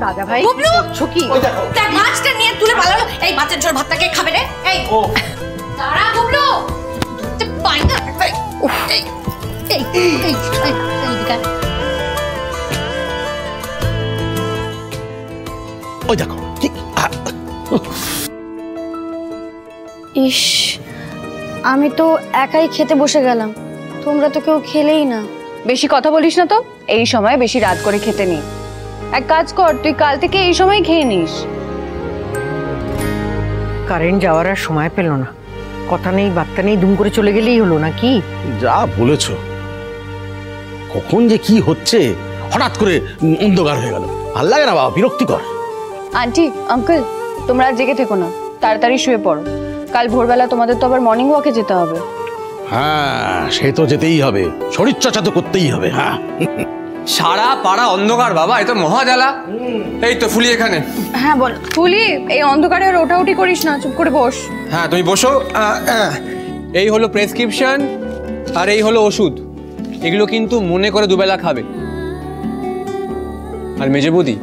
দাদা ভাই বুবলু! করছ কি দেখ। মাছটা নিয়ে তুলে পালালো। এই মাছের ঝোল ভাতটা কে খাবে রে? এই। ও। দাঁড়া বুবলু! ধরতে পাই না। এই, এই এই এই এই, ওই দেখো। ইস আমি তো একাই খেতে বসে গেলাম। তোমরা তো কেউ খেলেই না। বেশি কথা বলিস না তো? এই সময় বেশি রাত করে খেতে নেই। এক কাজ কর তুই কাল থেকে এই সময় খেয়ে নিস। কারেন্ট যাওয়ার আর সময় পেল না। কথা নেই বার্তা নেই দুম করে চলে গেলেই হলো না কি যা বলেছ। কখন যে কি হচ্ছে হঠাৎ করে অন্ধকার হয়ে গেল। ভালো লাগে না বাবা বিরক্তিকর। আন্টি আঙ্কেল তোমরা আর জেগে থেকো না তাড়াতাড়ি শুয়ে পড়ো। কাল ভোরবেলা তোমাদের তো আবার মর্নিং ওয়াকে যেতে হবে। হ্যাঁ সে তো যেতেই হবে। শরীর চর্চা তো করতেই হবে হ্যাঁ। সারা পাড়া অন্ধকার বাবা এ তো মহাজালা। এই তো ফুলি এখানে। হ্যাঁ বল। ফুলি এই অন্ধকারে আর ওঠাউটি করিস না চুপ করে বস। হ্যাঁ তুমি বসো। এই হলো প্রেসক্রিপশন আর এই হলো ওষুধ। এগুলো কিন্তু মনে করে দুবেলা খাবে। আর মেজে বৌদি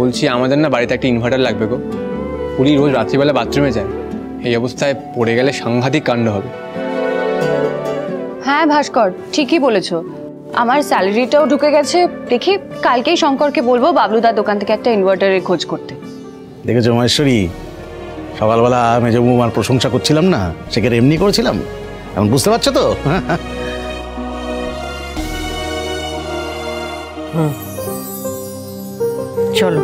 বলছি আমাদের না বাড়িতে একটা ইনভার্টার লাগবে গো। পুরি রোজ রাত্রিবেলা বাথরুমে যায়। এই অবস্থায় পড়ে গেলে সাংঘাতিক কাণ্ড হবে। হ্যাঁ ভাস্কর ঠিকই বলেছ। আমার স্যালারিটাও ঢুকে গেছে। দেখি কালকেই শঙ্করকে বলব বাবলুদার দোকান থেকে একটা ইনভার্টারের খোঁজ করতে। দেখেছ মহেশ্বরী? সকালবেলা মেজে বৌমার প্রশংসা করছিলাম না সেখানে এমনি করেছিলাম? এখন বুঝতে পারছ তো? চলো।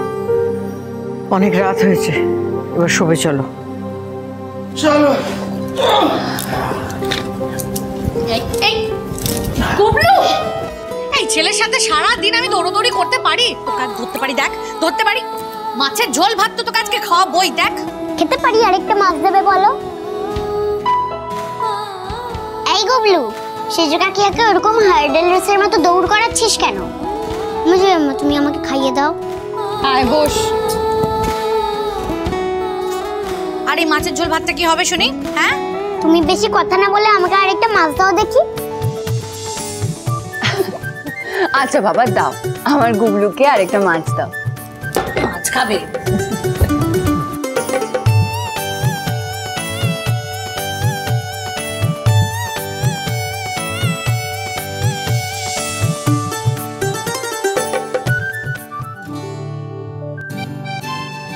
অনেক রাত হয়েছে এবার শোবে চলো। চলো। এই ছেলের সাথে সারা দিন আমি দৌড়দৌড়ি করতে পারি? তোকে আজ ধরতে পারি দেখ ধরতে পারি। মাছের ঝোল ভাত তো তোকে আজকে খাওয়া বই দেখ। খেতে পারি আরেকটা মাছ দেবে বলো। এই গুবলু সেজু কাকিয়াকে ওরকম হার্ডেল রেসের মতো দৌড় করাচ্ছিস কেন? মুঝে তুমি আমাকে খাইয়ে দাও। আয় বস। আর এই মাছের ঝোল ভাতটা কি হবে শুনি হ্যাঁ? তুমি বেশি কথা না বলে আমাকে আরেকটা মাছ দাও দেখি। আচ্ছা বাবা দাও। আমার গুবলুকে আরেকটা মাছ দাও। মাছ খাবে?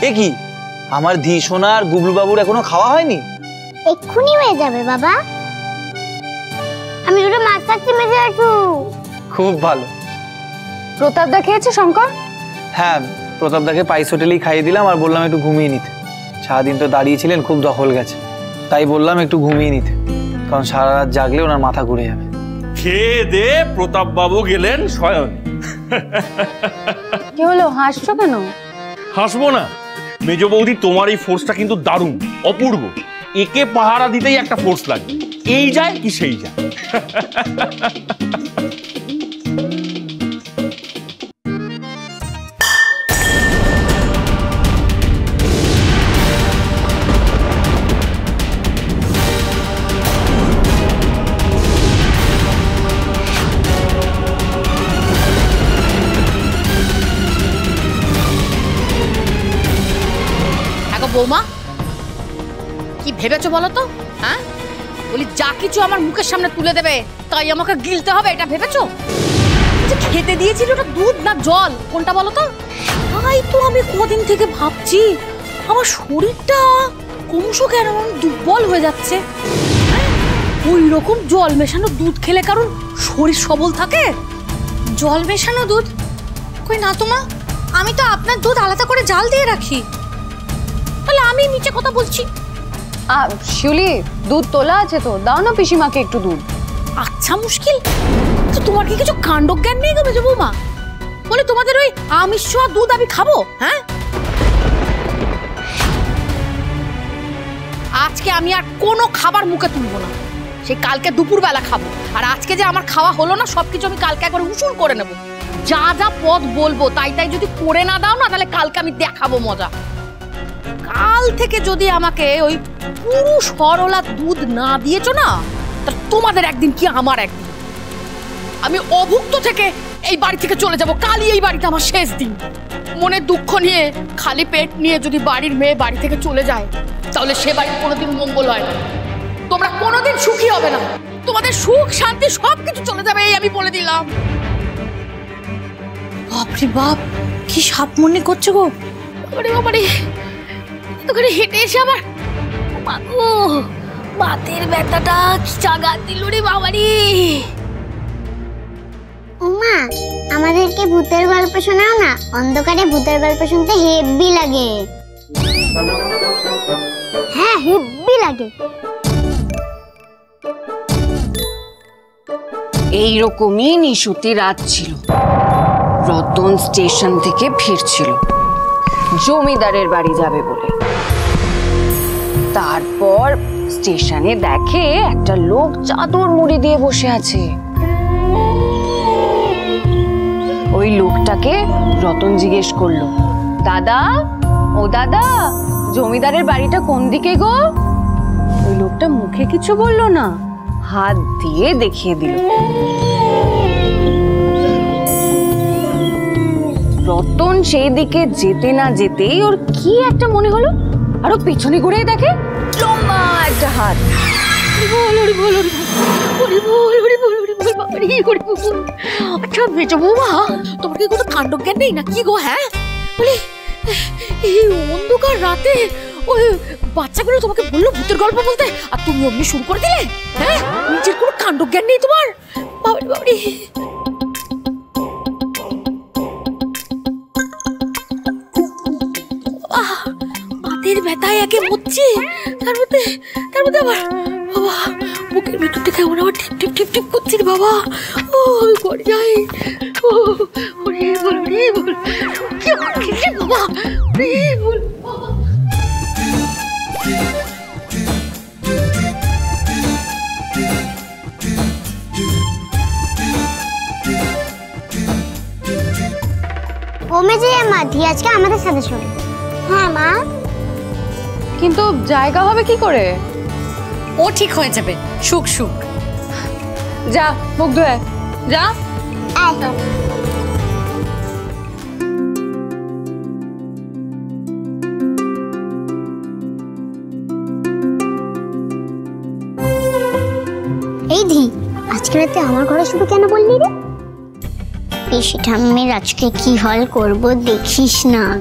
এ কি? আমার ধি সোনার গুবলু বাবুর এখনও খাওয়া হয়নি? এক্ষুনি হয়ে যাবে বাবা। আমি দুটো মাছ চাচ্ছি মেজে খুব ভালো। প্রতাপদা খেয়েছে শঙ্কর? হ্যাঁ প্রতাপদাকে পাইস হোটেলেই খাইয়ে দিলাম আর বললাম একটু ঘুমিয়ে নিতে। সারাদিন তো দাঁড়িয়েছিলেন খুব দখল গেছে। তাই বললাম একটু ঘুমিয়ে নিতে কারণ সারা রাত জাগলে ওনার মাথা ঘুরে যাবে। খেয়ে দে প্রতাপ বাবু গেলেন শয়ন কি হলো হাসছো কেন? হাসবো না। মেজ বৌদি তোমার এই ফোর্সটা কিন্তু দারুণ অপূর্ব। একে পাহারা দিতেই একটা ফোর্স লাগবে এই যায় কি সেই যায়? ভেবেছো বলো তো? হ্যাঁ? বলি, যা কিছু আমার মুখের সামনে তুলে দেবে, তাই আমাকে গিলতে হবে, এটা ভেবেছো? খেতে দিয়েছিল ওটা দুধ না জল, কোনটা বলো তো? তাই তো আমি কদিন থেকে ভাবছি, আমার শরীরটা ক্রমশ কেন দুর্বল হয়ে যাচ্ছে? ওই রকম জল মেশানো দুধ খেলে কারণ শরীর সবল থাকে? জল মেশানো দুধ? কই না তো মা, আমি তো আপনার দুধ আলাদা করে জাল দিয়ে রাখি। তাহলে আমি নিচে কথা বলছি। শিউলি, দুধ তোলা আছে তো। দাও না পিসিমাকে একটু দুধ। আচ্ছা মুশকিল। তো তোমার কি কিছু কাণ্ড জ্ঞান নেই গো বৌমা? বলে তোমাদের ওই আমিষ ছোঁয়া দুধ আমি খাব হ্যাঁ? আজকে আমি আর কোনো খাবার মুখে তুলবো না। সেই কালকে দুপুরবেলা খাব। আর আজকে যে আমার খাওয়া হলো না, সবকিছু আমি কালকে একবার উসুল করে নেব। যা যা পদ বলব, তাই তাই যদি করে না দাও না, তাহলে কালকে আমি দেখাবো মজা। কাল থেকে যদি আমাকে ওই পুরো সরলা দুধ না দিয়েছ না, তা তোমাদের একদিন কি আমার একদিন? আমি অভুক্ত থেকে এই বাড়ি থেকে চলে যাব, কালই এই বাড়িতে আমার শেষ দিন। মনে দুঃখ নিয়ে, খালি পেট নিয়ে যদি বাড়ির মেয়ে বাড়ি থেকে চলে যায়, তাহলে সে বাড়ি কোনোদিন মঙ্গল হয় না। তোমরা কোনোদিন সুখী হবে না। তোমাদের সুখ, শান্তি সব কিছু চলে যাবে, এই আমি বলে দিলাম। বাপরে বাপ, কি সাপ মনে করছ গো? বাবারে বাবারে হেঁটে এসে বাবু বাতের ব্যথাটা কি জাগা দিল রে বাবারে। আমাদেরকে ভূতের গল্প শোনাও না অন্ধকারে ভূতের গল্প শুনতে হেব্বি লাগে। হ্যাঁ হেব্বি লাগে। এইরকমই নিশুতি রাত ছিল। রতন স্টেশন থেকে ফিরছিল। জমিদারের বাড়ি যাবে বলে। তারপর স্টেশনে দেখে একটা লোক চাদর মুড়ি দিয়ে বসে আছে। ওই লোকটাকে রতন জিজ্ঞেস করল, দাদা, ও দাদা, জমিদারের বাড়িটা কোন দিকে গো? ওই লোকটা মুখে কিছু বলল না, হাত দিয়ে দেখিয়ে দিল। রতন সেই দিকে যেতে না যেতেই ওর কি একটা মনে হলো? আরও পিছনে ঘুরেই দেখে লম্বা একটা হাত। বল ওরে বল ওরে বল ওরে বল ওরে বল ওরে বল বাবারে ওরে বল। আচ্ছা মেজো বৌমা, তোমার কি কোনো কাণ্ড জ্ঞান নেই না কি গো হ্যাঁ? বলি, এই অন্ধকার রাতে ওই বাচ্চাগুলো তোমাকে বলল ভূতের গল্প বলতে, আর তুমি অমনি শুরু করে দিলে হ্যাঁ? নিজের কোনো কাণ্ড জ্ঞান নেই তোমার? বাবারে বাবারে হাতের ব্যথায় একে মরছি তার মধ্যে তার মধ্যে আবার বাবা বুকের ভিতরটা কেমন আবার টিপ টিপ টিপ টিপ করছি রে বাবা। ও আমি ঘরে যাই। ও ওরে বল ওরে বল কি করছিস রে বাবা? ওরে বল বাবা। ও মেজে মা ধি আজকে আমাদের সাথে শোনো। হ্যাঁ মা। কিন্তু জায়গা হবে কি করে? ও ঠিক হয়ে যাবে। সুখ সুখ যা মুখ ধুয়ে। যা। এই ধি আজকে রাতে আমার ঘরে শুধু কেন বললি রে? পিসি ঠাম্মির আজকে কি হল করব দেখিস না।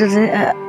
আরেকটু এ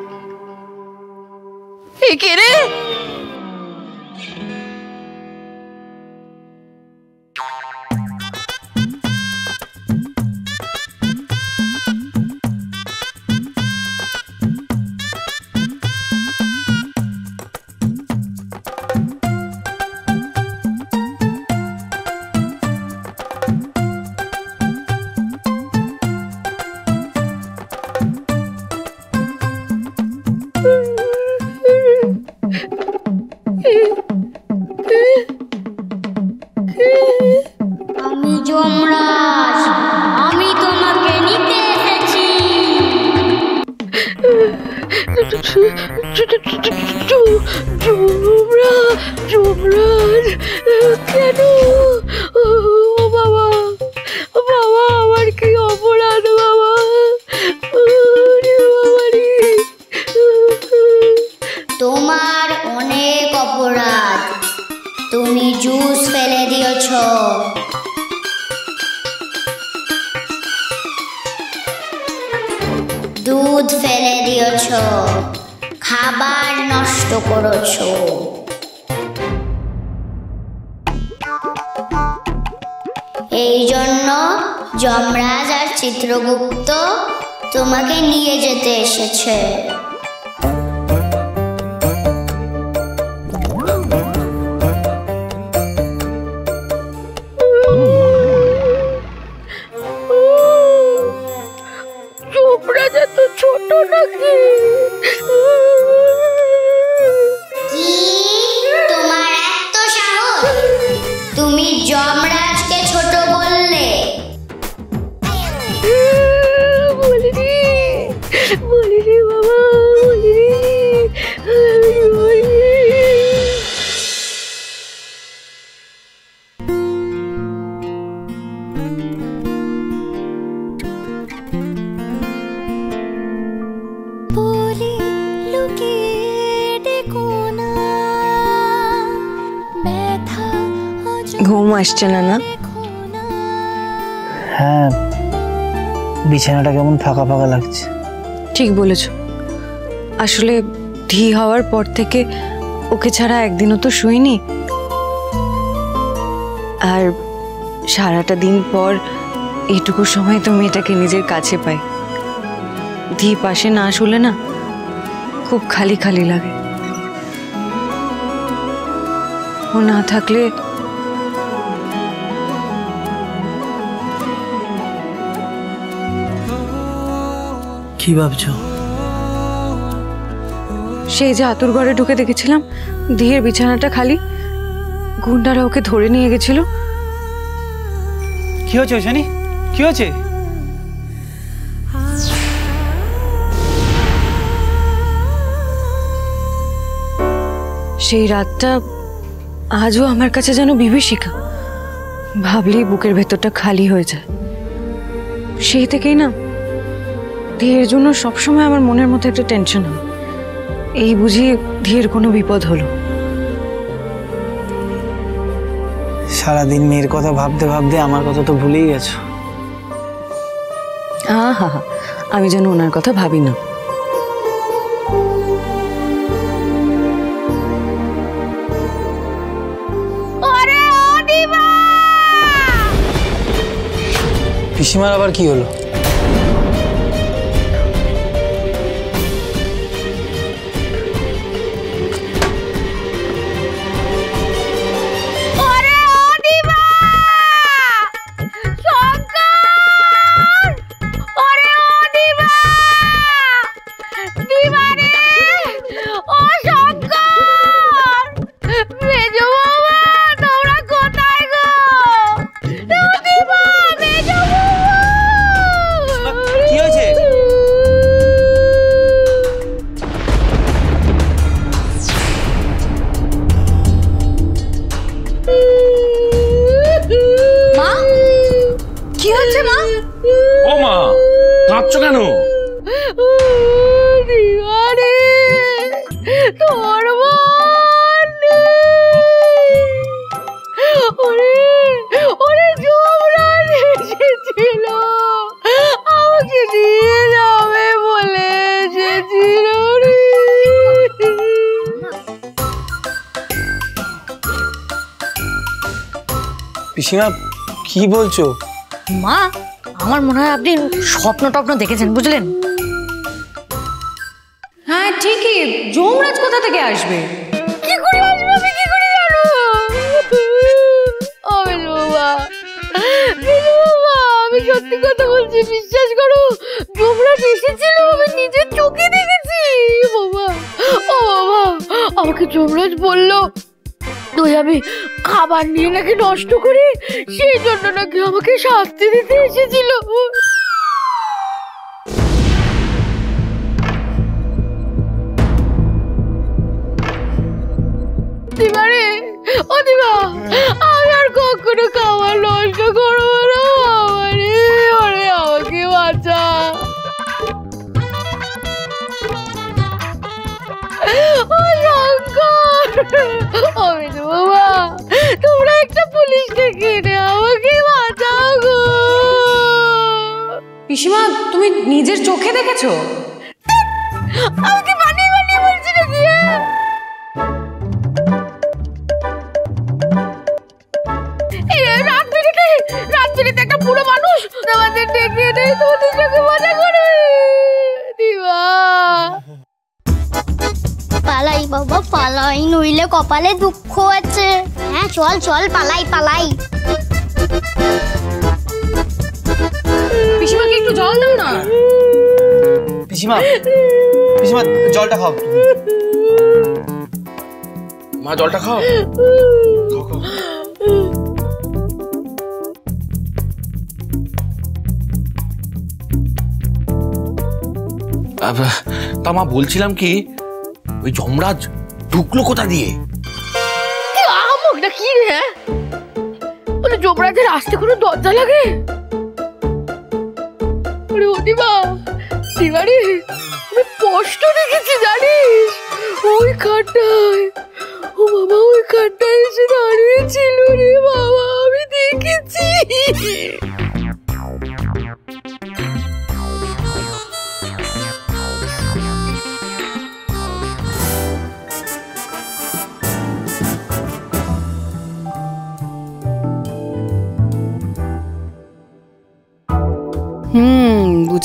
যমরাজ আর চিত্রগুপ্ত তোমাকে নিয়ে যেতে এসেছে। আসছে না না? হ্যাঁ বিছানাটা কেমন ফাঁকা ফাঁকা লাগছে। ঠিক বলেছ। আসলে ধি হওয়ার পর থেকে ওকে ছাড়া একদিনও তো শুইনি। আর সারাটা দিন পর এইটুকু সময় তো মেয়েটাকে নিজের কাছে পাই। ধি পাশে না শুলে না খুব খালি খালি লাগে। ও না থাকলে কি ভাবছ? সেই যে আতুর ঘরে ঢুকে দেখেছিলাম দিহের বিছানাটা খালি। গুন্ডারা ওকে ধরে নিয়ে গেছিল। কি হয়েছে ঐশানি কি হয়েছে? সেই রাতটা আজও আমার কাছে যেন বিভীষিকা। ভাবলেই বুকের ভেতরটা খালি হয়ে যায়। সেই থেকেই না ধীরের জন্য সবসময় আমার মনের মধ্যে একটা টেনশন হয়। এই বুঝি ধীরের কোনো বিপদ হলো। সারাদিন মেয়ের কথা ভাবতে ভাবতে আমার কথা তো ভুলেই গেছো। আহা হা আমি যেন ওনার কথা ভাবি না। পিসিমার আবার কি হলো? পিসিমা কি বলছো? মা আমার মনে হয় আপনি স্বপ্ন টপ্ন দেখেছেন বুঝলেন? হ্যাঁ ঠিকই। যমরাজ কোথা থেকে আসবে? কি করে আসবে আমি কি করে জানো ও বিলু বাবা বিলু বাবা আমি সত্যি কথা বলছি বিশ্বাস করো যমরাজ এসেছিল আমি নিজের চোখে দেখেছি। বাবা ও বাবা আমাকে যমরাজ বলল তুই আমি খাবার নিয়ে নাকি নষ্ট করি? সেই জন্য নাকি আমাকে শাস্তি দিতে এসেছিল। আমি আর কখনো খাবার নষ্ট করব বাঁচা। ও শঙ্কর তোমরা একটা পুলিশকে কিনে আমাকে বাঁচাও গো। পিসিমা তুমি নিজের চোখে দেখেছ? আমাকে বানিয়ে বানিয়ে বলছি নাকি? রাত বিরেতে রাত বিরেতে একটা বুড়ো মানুষ তোমাদের ডেকে নেই তোমাদের সঙ্গে মজা করে। দিবা। পালাই বাবা পালাই নইলে কপালে দুঃখ আছে। হ্যাঁ চল চল পালাই পালাই। পিসিমাকে একটু জল দাও না। পিসিমা পিসিমা জলটা খাও। মা জলটা খাও। তা মা বলছিলাম কি ওই যমরাজ ঢুকলো কোথা দিয়ে? বলে যমরাজের আসতে কোনো দরজা লাগে? দিবা দিবারি আমি স্পষ্ট দেখেছি, জানিস? ওই খাটটায়, ও বাবা, ওই খাটটায় এসে দাঁড়িয়েছিল রে বাবা, আমি দেখেছি।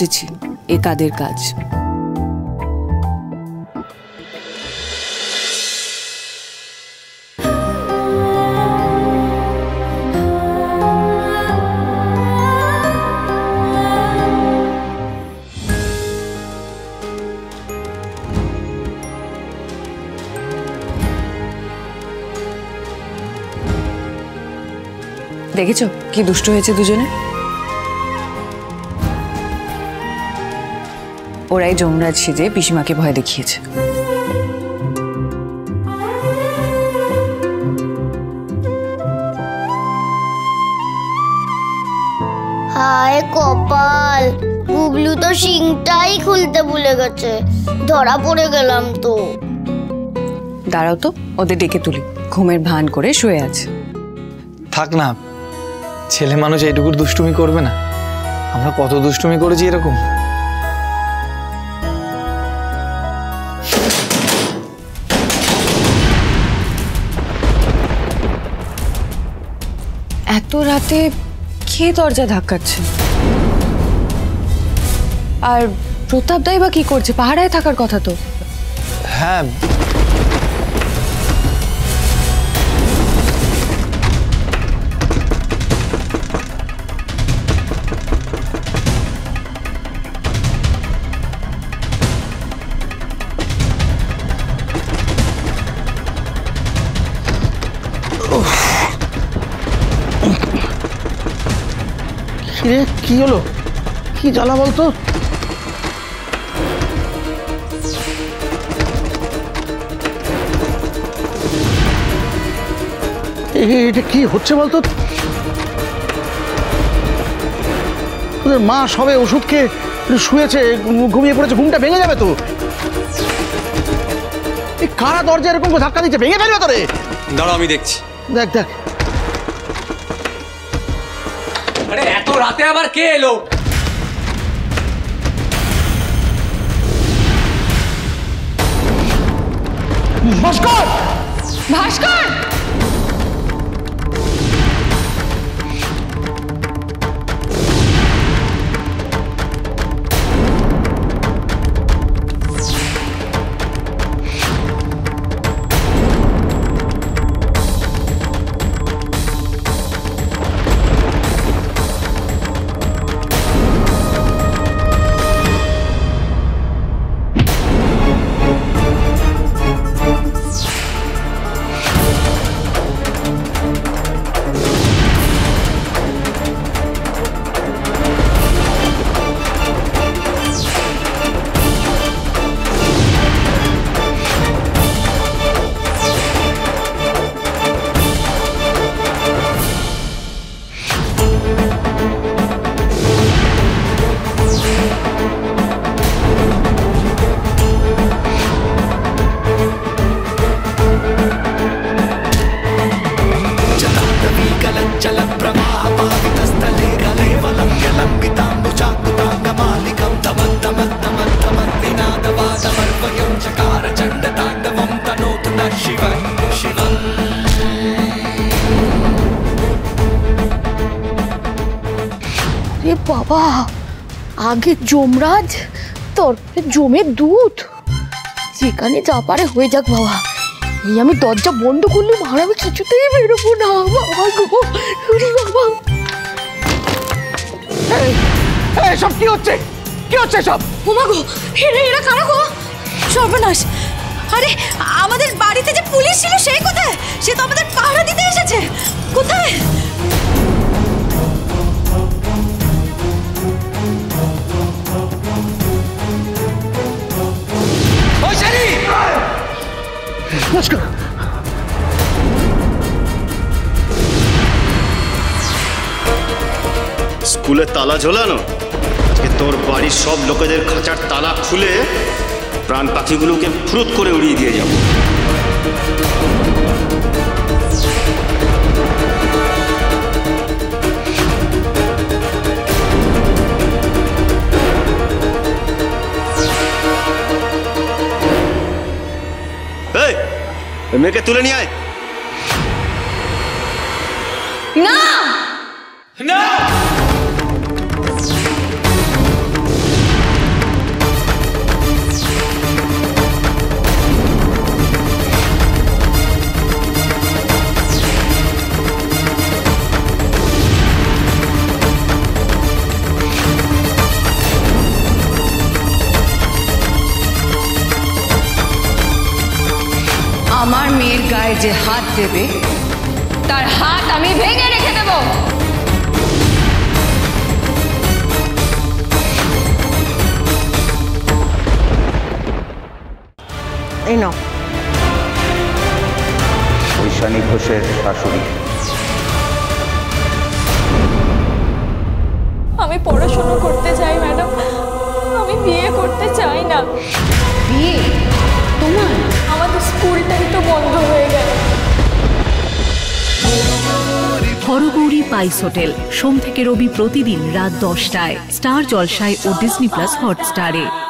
বুঝেছি এ কাদের কাজ? দেখেছ কি দুষ্ট হয়েছে দুজনে? ওরাই যমরাজ সেজে পিসিমাকে ভয় দেখিয়েছে। হায় কপাল গুবলু তো শিংটাই খুলতে ভুলে গেছে। ধরা পড়ে গেলাম তো। দাঁড়াও তো ওদের ডেকে তুলি। ঘুমের ভান করে শুয়ে আছে। থাক না ছেলে মানুষ এইটুকুর দুষ্টুমি করবে না। আমরা কত দুষ্টুমি করেছি এরকম? এত রাতে কে দরজা ধাক্কাচ্ছে? আর প্রতাপ দাই বা কি করছে? পাহাড়ায় থাকার কথা তো। হ্যাঁ কিরে কি হলো? কি জ্বালা বলতো? এটা কি হচ্ছে বলতো? তোদের মা সবে ওষুধ খেয়ে শুয়েছে ঘুমিয়ে পড়েছে ঘুমটা ভেঙে যাবে তো। এই কারা দরজা এরকম ধাক্কা দিচ্ছে? ভেঙে ফেলবে তোরে দাঁড়াও আমি দেখছি। দেখ দেখ। আরে এত রাতে আবার কে এলো ভাস্কর ভাস্কর বাবা আগে যমরাজ তারপরে জমের দুধ যেখানে যা পারে হয়ে যাক বাবা। এই আমি দরজা বন্ধ করলাম আর আমি কিছুতেই বেরোবো না। বাবা গো বাবা। সব কি হচ্ছে? কি হচ্ছে সব? ওমা গো এরা এরা কারা গো? সর্বনাশ। আরে আমাদের বাড়িতে যে পুলিশ ছিল সে কোথায়? সে তো আমাদের পাহারা দিতে এসেছে। কোথায়? স্কুলে তালা ঝোলানো? আজকে তোর বাড়ির সব লোকেদের খাঁচার তালা খুলে প্রাণ পাখিগুলোকে ফুরুত করে উড়িয়ে দিয়ে যাব। ওই মেয়েকে তুলে নিয়ে আয় আমার মেয়ের গায়ে যে হাত দেবে তার হাত আমি ভেঙে রেখে দেব। এই নাও। ঐশানী ঘোষের শাশুড়ি। আমি পড়াশোনা করতে চাই ম্যাডাম। আমি বিয়ে করতে চাই না। বিয়ে? তোমার? আমাদের স্কুলটাই তো বন্ধ হয়ে গেল। হরগৌরী পাইস হোটেল। সোম থেকে রবি প্রতিদিন রাত দশটায়। স্টার জলসায় ও ডিসনি প্লাস হটস্টারে।